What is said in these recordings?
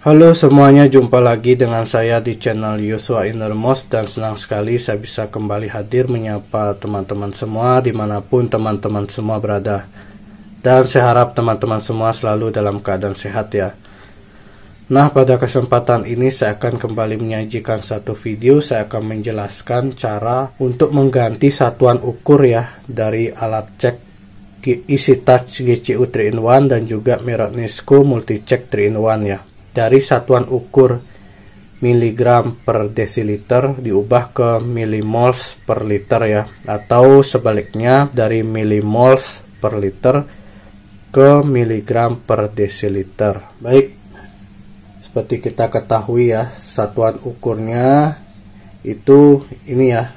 Halo semuanya, jumpa lagi dengan saya di channel Yosua Innermost dan senang sekali saya bisa kembali hadir menyapa teman-teman semua di mana pun teman-teman semua berada. Dan saya harap teman-teman semua selalu dalam keadaan sehat ya. Nah pada kesempatan ini saya akan kembali menyajikan satu video Saya akan menjelaskan cara untuk mengganti satuan ukur ya Dari alat cek isi touch GCU 3 in 1 dan juga merek Nisco multi check 3 in 1 ya dari satuan ukur miligram per desiliter diubah ke millimoles per liter ya atau sebaliknya dari millimoles per liter ke miligram per desiliter. Baik seperti kita ketahui ya satuan ukurnya itu ini ya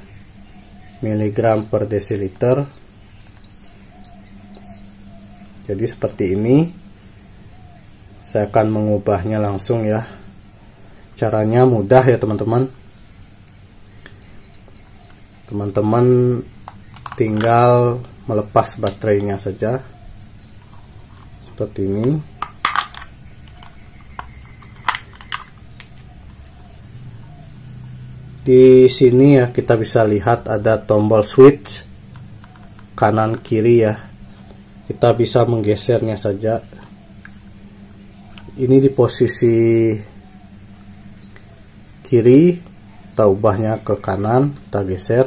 miligram per desiliter. Jadi seperti ini saya akan mengubahnya langsung ya. Caranya mudah ya teman-teman. Teman-teman tinggal melepas baterainya saja. Seperti ini. Di sini ya kita bisa lihat ada tombol switch kanan kiri ya. Kita bisa menggesernya saja ini di posisi kiri kita ubahnya ke kanan kita geser.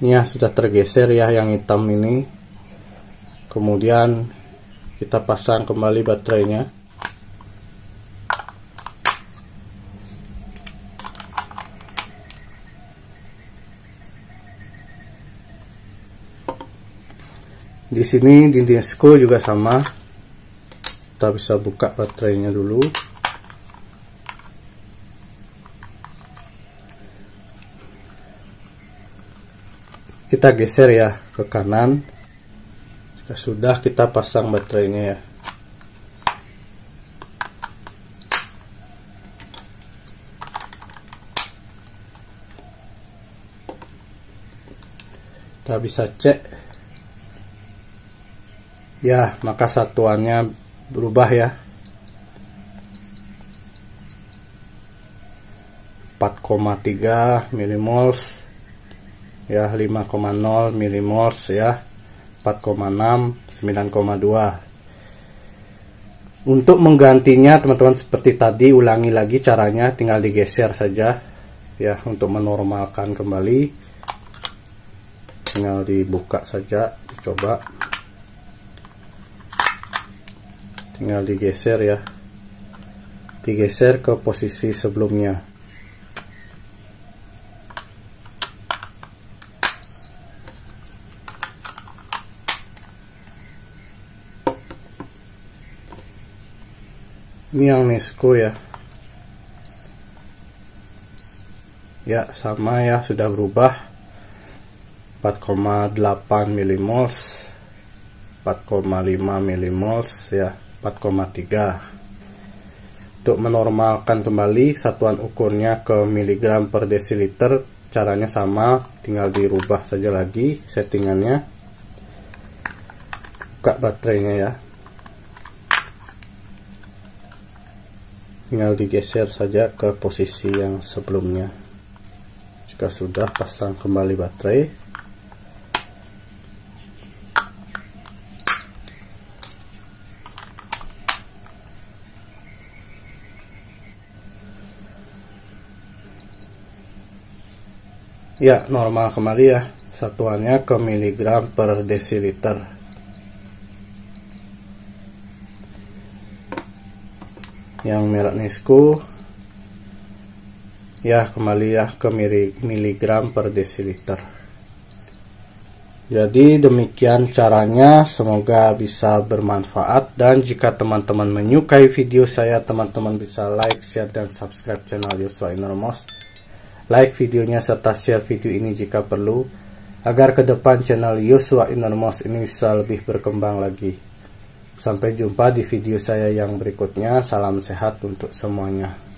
Ini ya sudah tergeser ya yang hitam ini. Kemudian kita pasang kembali baterainya. Di sini dinding school juga sama kita bisa buka baterainya dulu. Kita geser ya ke kanan. Jika sudah kita pasang baterainya ya. Kita bisa cek. Ya maka satuannya berubah ya. 4,3 millimoles ya 5,0 millimoles ya. 4,6 9,2 untuk menggantinya teman-teman seperti tadi ulangi lagi caranya tinggal digeser saja. Ya untuk menormalkan kembali. Tinggal dibuka saja dicoba tinggal digeser ya. Digeser ke posisi sebelumnya. Ini yang Nesco ya. Ya sama ya sudah berubah. 4,8 millimoles 4,5 millimoles ya 4,3 untuk menormalkan kembali satuan ukurnya ke miligram per desiliter caranya sama tinggal dirubah saja lagi settingannya. Buka baterainya ya. Tinggal digeser saja ke posisi yang sebelumnya. Jika sudah pasang kembali baterai Ya, normal kembali ya. Satuannya ke miligram per desiliter. Yang merek Nisco ya kembali ya ke miligram per desiliter. Jadi demikian caranya, semoga bisa bermanfaat dan jika teman-teman menyukai video saya, teman-teman bisa like, share dan subscribe channel Yosua Innermost like videonya serta share video ini jika perlu agar ke depan channel Yosua Innermost ini bisa lebih berkembang lagi. Sampai jumpa di video saya yang berikutnya. Salam sehat untuk semuanya.